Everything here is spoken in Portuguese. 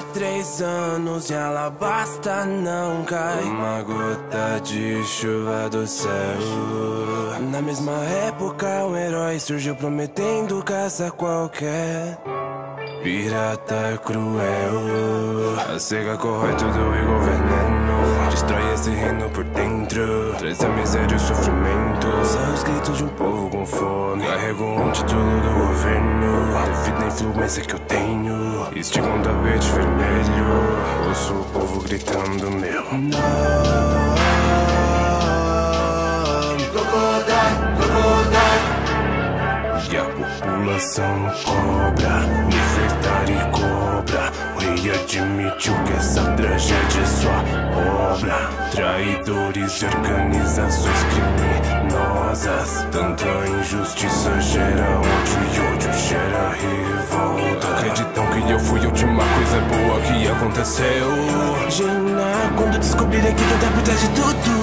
Há três anos e alabasta não cai. Uma gota de chuva do céu. Na mesma época um herói surgiu prometendo caça qualquer. Pirata cruel. A cega corrói tudo igual veneno. Destrói esse reino por dentro. Traz a miséria e o sofrimento. São os gritos de um povo com fome. Carrego um título do governo influência que eu tenho Estico um tapete vermelho Ouço o povo gritando meu nome E a população cobra, e cobra. O rei admitiu que essa tragédia é sua obra. Traidores e organizações criminosas. Tanta injustiça gera ódio e ódio aconteceu. Gina, quando descobrirem que quem tá por trás de tudo